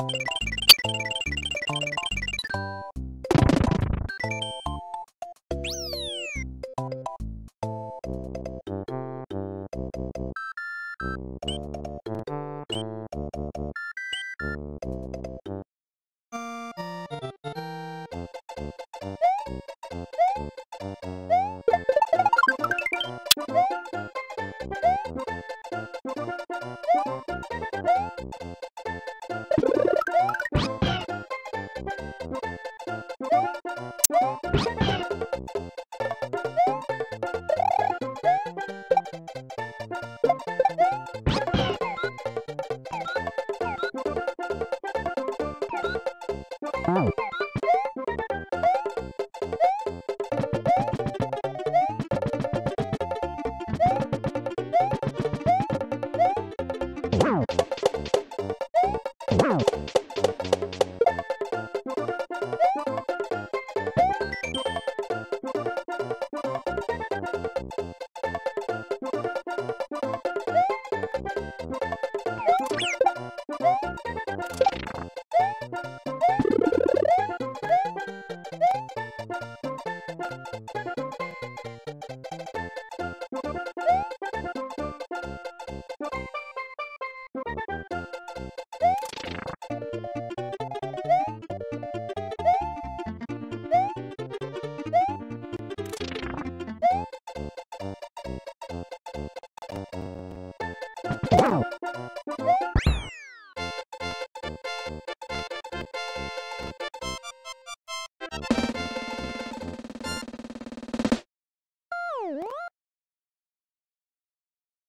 you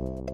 you.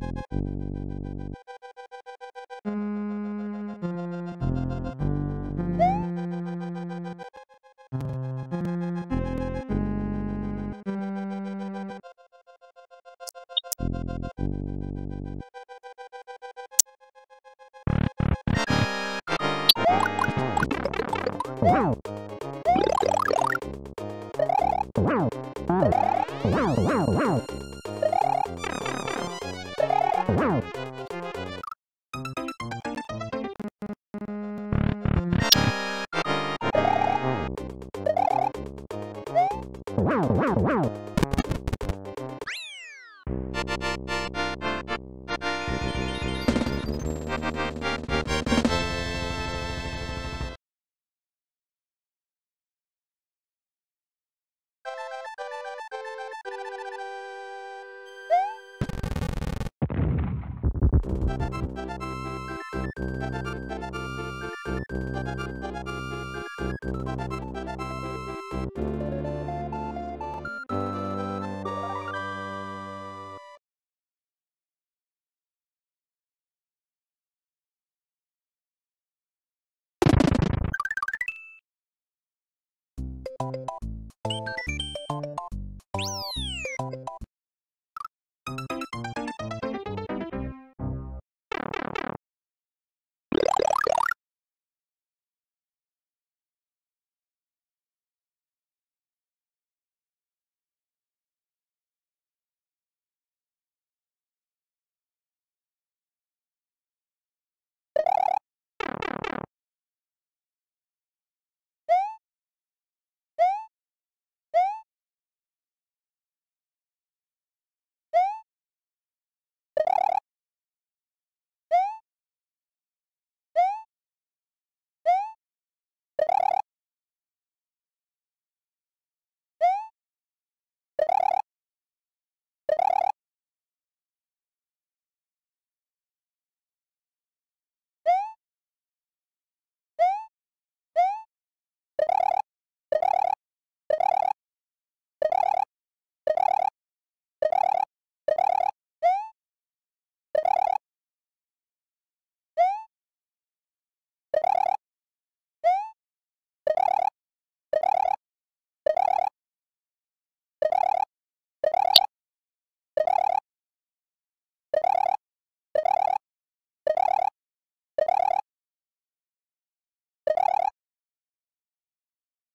Thank you.